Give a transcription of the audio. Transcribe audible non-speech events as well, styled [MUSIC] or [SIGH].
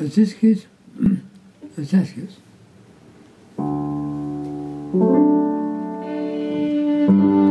Aziskis, Aziskis. [CLEARS THROAT]